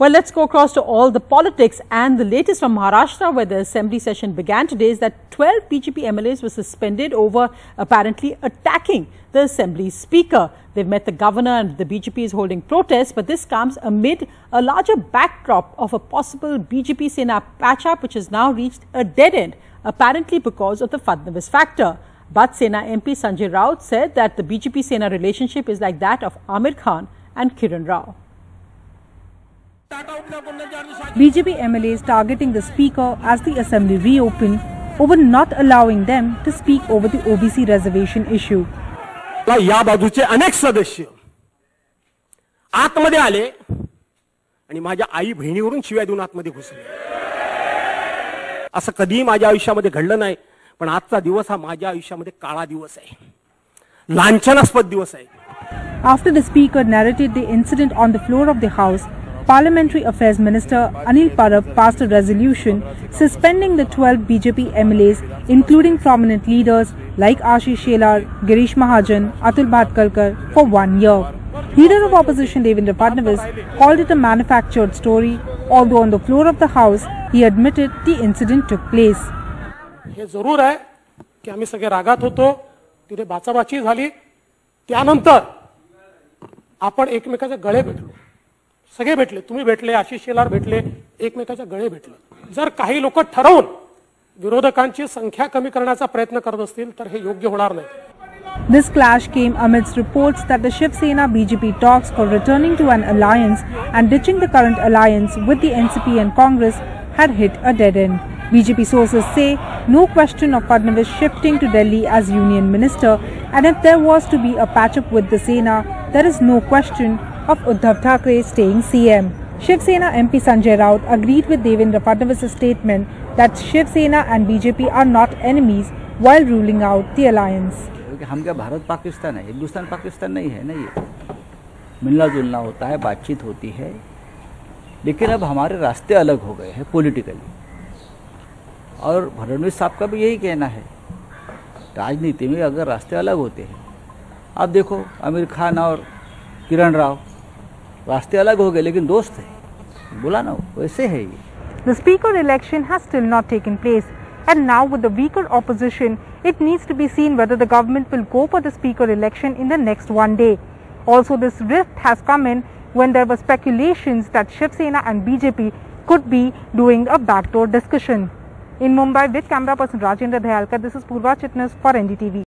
Well, let's go across to all the politics and the latest from Maharashtra where the assembly session began today is that 12 BJP MLAs were suspended over apparently attacking the assembly speaker. They've met the governor and the BJP is holding protests, but this comes amid a larger backdrop of a possible BJP Sena patch-up which has now reached a dead end, apparently because of the Fadnavis factor. But Sena MP Sanjay Raut said that the BJP Sena relationship is like that of Aamir Khan and Kiran Rao. BJP MLAs targeting the speaker as the assembly reopened over not allowing them to speak over the OBC reservation issue. या बाजूचे अनेक सदस्य आतमध्ये आले आणि माझ्या आई बहिणीवरून शिवाय देऊन आतमध्ये घुसले असं कधीही माझ्या आयुष्यामध्ये घडलं नाही पण आजचा दिवस हा माझ्या आयुष्यामध्ये काळा दिवस आहे लांछनास्पद दिवस आहे After the speaker narrated the incident on the floor of the house, Parliamentary Affairs Minister Anil Parab passed a resolution suspending the 12 BJP MLAs, including prominent leaders like Ashish Shelar, Girish Mahajan, Atul Bhatkhalkar, for one year. Leader of Opposition Devendra Fadnavis called it a manufactured story, although on the floor of the House he admitted the incident took place. तिथे बाचाबाची झाली त्यानंतर आपण एकमेकाच्या गळे भेटलो सगळे भेटले तुम्ही भेटले आशिष शेलार भेटले एकमेकाच्या गळे भेटले जर काही लोक ठरवून विरोधकांची संख्या कमी करण्याचा प्रयत्न करत असतील तर हे योग्य होणार नाही This clash came amidst reports that the Shiv Sena BJP talks for returning to an alliance and ditching the current alliance with the NCP and Congress had hit a dead end. BJP sources say no question of Fadnavis shifting to Delhi as union minister and if there was to be a patch-up with the Sena, there is no question of Uddhav Thackeray staying CM. Shiv Sena MP Sanjay Raut agreed with Devendra Fadnavis' statement that Shiv Sena and BJP are not enemies while ruling out the alliance. क्योंकि हम क्या भारत पाकिस्तान है हिंदुस्तान पाकिस्तान नहीं है ना ये मिलना जुलना होता है बातचीत होती है लेकिन अब हमारे रास्ते अलग हो गए हैं पॉलिटिकली और फडणवीस साहब का भी यही कहना है राजनीति में अगर रास्ते अलग होते हैं आप देखो आमिर खान और किरण राव रास्ते अलग हो गए लेकिन दोस्त हैं बोला ना वैसे है ये The speaker election has still not taken place and now with the weaker opposition, it needs to be seen whether the government will go for the speaker election in the next one day. Also, this rift has come in when there were speculations that Shiv Sena and BJP could be doing a backdoor discussion. In Mumbai with camera person Rajendra Dayalkar, this is Purva Chitnis for NDTV.